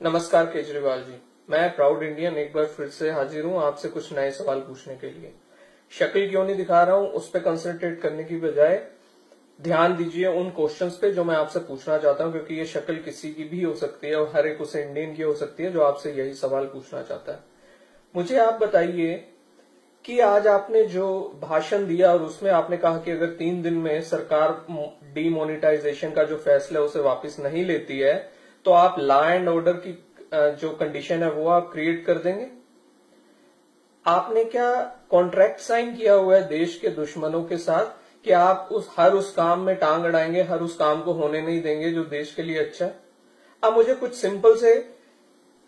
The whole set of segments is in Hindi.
नमस्कार, केजरीवाल जी। मैं प्राउड इंडियन एक बार फिर से हाजिर हूँ आपसे कुछ नए सवाल पूछने के लिए। शक्ल क्यों नहीं दिखा रहा हूँ? उस पर कंसंट्रेट करने की बजाय ध्यान दीजिए उन क्वेश्चंस पे जो मैं आपसे पूछना चाहता हूँ, क्योंकि ये शक्ल किसी की भी हो सकती है और हर एक उसे इंडियन की हो सकती है जो आपसे यही सवाल पूछना चाहता है। मुझे आप बताइए कि आज आपने जो भाषण दिया और उसमें आपने कहा कि अगर तीन दिन में सरकार डीमोनिटाइजेशन का जो फैसला उसे वापस नहीं लेती है तो आप लॉ एंड ऑर्डर की जो कंडीशन है, वो आप क्रिएट कर देंगे। आपने क्या कॉन्ट्रैक्ट साइन किया हुआ है देश के दुश्मनों के साथ कि आप उस, हर उस काम में टांग अड़ाएँगे, हर उस काम को होने नहीं देंगे जो देश के लिए अच्छा अब मुझे कुछ सिंपल से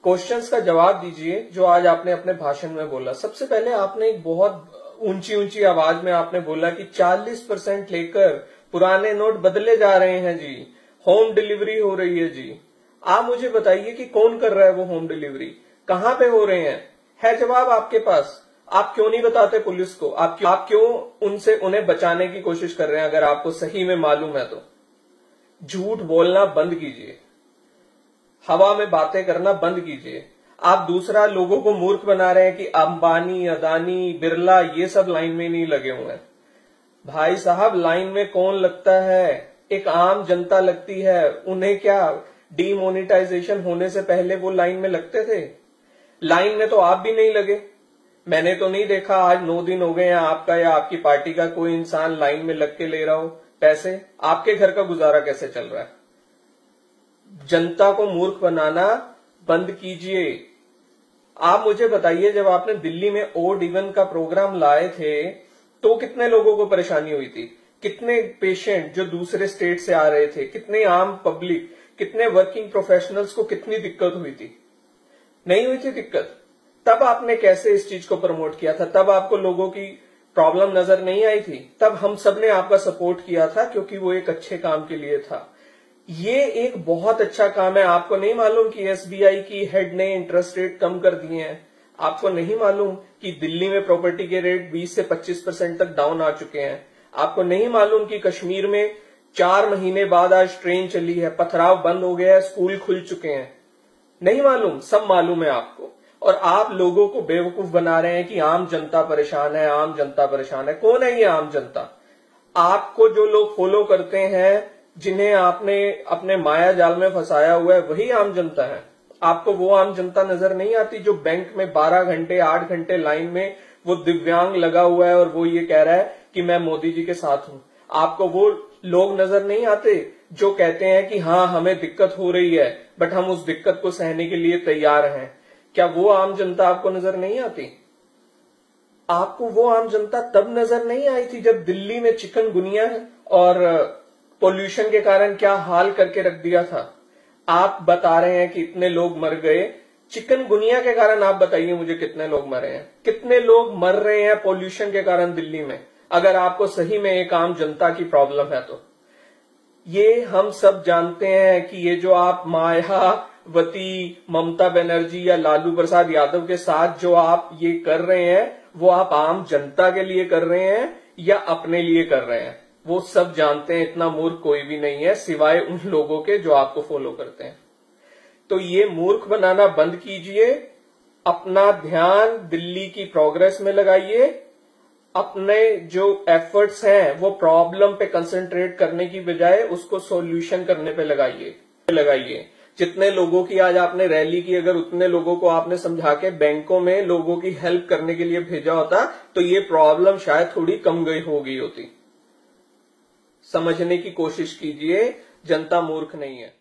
क्वेश्चंस का जवाब दीजिए, जो आज आपने अपने भाषण में बोला। सबसे पहले आपने एक बहुत ऊँची ऊँची आवाज़ में आपने बोला कि 40 परसेंट लेकर पुराने नोट बदले जा रहे हैं जी। होम डिलीवरी हो रही है जी। आप मुझे बताइए कि कौन कर रहा है वो होम डिलीवरी कहाँ पे हो रहे हैं? है जवाब आपके पास। आप क्यों नहीं बताते पुलिस को? आप क्यों आप क्यों उनसे, उन्हें बचाने की कोशिश कर रहे हैं? अगर आपको सही में मालूम है तो। झूठ बोलना बंद कीजिए। हवा में बातें करना बंद कीजिए। आप दूसरा लोगों को मूर्ख बना रहे हैं कि अंबानी, अदानी, बिरला, ये सब लाइन में नहीं लगे हुए हैं। भाई साहब लाइन में कौन लगता है? एक आम जनता लगती है। उन्हें क्या डीमोनिटाइजेशन होने से पहले वो लाइन में लगते थे? लाइन में तो आप भी नहीं लगे। मैंने तो नहीं देखा, आज नौ दिन हो गए हैं आपका या आपकी पार्टी का कोई इंसान लाइन में लग के ले रहा हो पैसे। आपके घर का गुजारा कैसे चल रहा है? जनता को मूर्ख बनाना बंद कीजिए। आप मुझे बताइए, जब आपने दिल्ली में ओड इवन का प्रोग्राम लाए थे तो कितने लोगों को परेशानी हुई थी? कितने पेशेंट जो दूसरे स्टेट से आ रहे थे? कितने आम पब्लिक कितने वर्किंग प्रोफेशनल्स को कितनी दिक्कत हुई थी। नहीं हुई थी दिक्कत। तब आपने कैसे इस चीज़ को प्रमोट किया था? तब आपको लोगों की प्रॉब्लम नज़र नहीं आई थी? तब हम सबने आपका सपोर्ट किया था क्योंकि वो एक अच्छे काम के लिए था। ये एक बहुत अच्छा काम है। आपको नहीं मालूम कि एसबीआई की हेड ने इंटरेस्ट रेट कम कर दिए हैं। आपको नहीं मालूम कि दिल्ली में प्रॉपर्टी के रेट 20 से 25 परसेंट तक डाउन आ चुके हैं। आपको नहीं मालूम कि कश्मीर में चार महीने बाद आज ट्रेन चली है, पथराव बंद हो गया है, स्कूल खुल चुके हैं। नहीं मालूम, सब मालूम है आपको। और आप लोगों को बेवकूफ़ बना रहे हैं कि आम जनता परेशान है, आम जनता परेशान है। कौन है ये आम जनता? आपको जो लोग फॉलो करते हैं, जिन्हें आपने अपने माया जाल में फंसाया हुआ है, वही आम जनता है। आपको वो आम जनता नज़र नहीं आती जो बैंक में 12 घंटे 8 घंटे लाइन में वो दिव्यांग लगा हुआ है और वो ये कह रहा है कि मैं मोदी जी के साथ हूँ। आपको वो लोग नज़र नहीं आते जो कहते हैं कि हाँ हमें दिक्कत हो रही है बट हम उस दिक्कत को सहने के लिए तैयार हैं। क्या वो आम जनता आपको नज़र नहीं आती? आपको वो आम जनता तब नज़र नहीं आई थी जब दिल्ली में चिकन गुनिया और पोल्यूशन के कारण क्या हाल करके रख दिया था? आप बता रहे हैं कि इतने लोग मर गए। चिकन गुनिया के कारण आप बताइए मुझे कितने लोग मरे हैं। कितने लोग मर रहे हैं पोल्यूशन के कारण दिल्ली में? अगर आपको सही में एक आम जनता की प्रॉब्लम है तो। ये हम सब जानते हैं कि ये जो आप मायावती, ममता बनर्जी या लालू प्रसाद यादव के साथ जो आप ये कर रहे हैं, वो आप आम जनता के लिए कर रहे हैं या अपने लिए कर रहे हैं? वो सब जानते हैं, इतना मूर्ख कोई भी नहीं है, सिवाय उन लोगों के जो आपको फॉलो करते हैं। तो ये मूर्ख बनाना बंद कीजिए, अपना ध्यान दिल्ली की प्रोग्रेस में लगाइए अपने जो एफर्ट्स हैं, वो प्रॉब्लम पे कंसंट्रेट करने की बजाय उसको सॉल्यूशन करने पे लगाइए। लगाइए। जितने लोगों की आज आपने रैली की, अगर उतने लोगों को आपने समझा के बैंकों में लोगों की हेल्प करने के लिए भेजा होता तो ये प्रॉब्लम शायद थोड़ी कम गई हो गई होती। समझने की कोशिश कीजिए, जनता मूर्ख नहीं है।